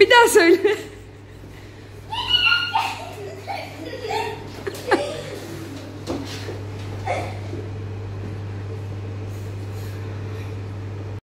Bir daha söyle.